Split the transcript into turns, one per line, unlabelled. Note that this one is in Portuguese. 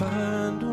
find